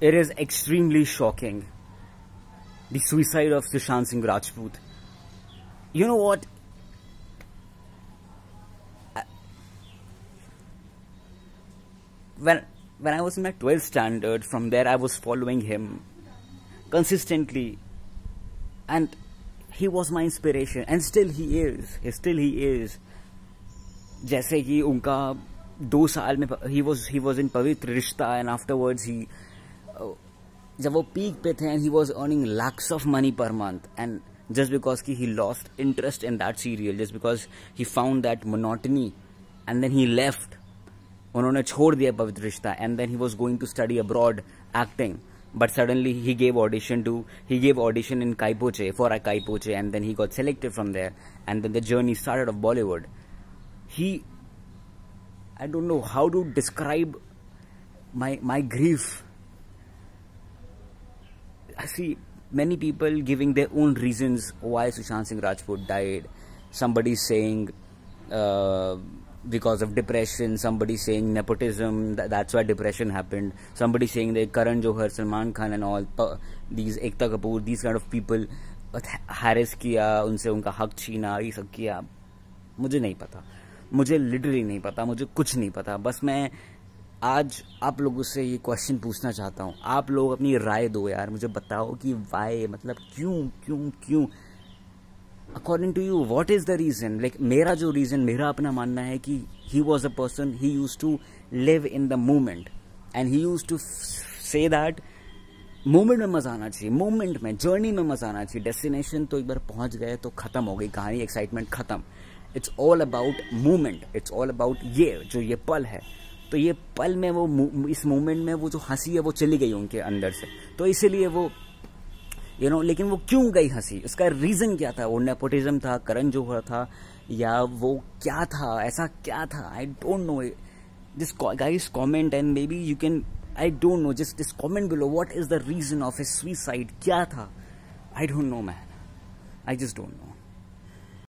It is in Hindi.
it is extremely shocking. The suicide of Sushant Singh Rajput. You know what? when when I was in my 12th standard, from there I was following him consistently, and he was my inspiration, and still he is. Still he is. जैसे कि उनका दो साल में he was he was in पवित्र रिश्ता एंड आफ्टरवर्ड्स ही जब वो पीक पे थे and he was earning lakhs of money per month and just because की he lost interest in that serial just because he found that monotony and then he left उन्होंने छोड़ दिया Pavitra Rishta and then he was going to study abroad acting but suddenly he gave audition to he gave audition in Kai Po Che for I Kai Po Che and then he got selected from there and then the journey start of Bollywood he I don't know how to describe my my grief I see many people giving their own reasons why Sushant Singh Rajput died. Somebody saying uh, because of depression, somebody saying nepotism, that, that's why depression happened, somebody saying that Karan Johar, Salman Khan and all, these Ekta Kapoor, these kind of people, harass किया उनसे उनका हक छीना ये सब किया मुझे नहीं पता मुझे लिटरली नहीं पता मुझे कुछ नहीं पता बस मैं आज आप लोगों से ये क्वेश्चन पूछना चाहता हूँ। आप लोग अपनी राय दो यार, मुझे बताओ कि वाई मतलब क्यों क्यों क्यों? According to you what is the reason like मेरा जो रीजन मेरा अपना मानना है कि he was a person he use to live in the moment and he use to say that moment में मज़ा आना चाहिए मोमेंट में जर्नी में मज़ा आना चाहिए। डेस्टिनेशन तो एक बार पहुँच गए तो खत्म हो गई कहानी एक्साइटमेंट खत्म। It's all about moment it's all about ये, जो ये पल है। तो ये पल में वो इस मोमेंट में वो जो हँसी है, वो चली गई उनके अंदर से। तो इसीलिए वो यू नो लेकिन वो क्यों गई हँसी? उसका रीजन क्या था? वो नेपोटिज्म था, करण जोहर था, या वो क्या था? ऐसा क्या था? I don't know this guys comment and maybe you can I don't know just this comment below what is the reason of a suicide क्या था? I don't know man I just don't know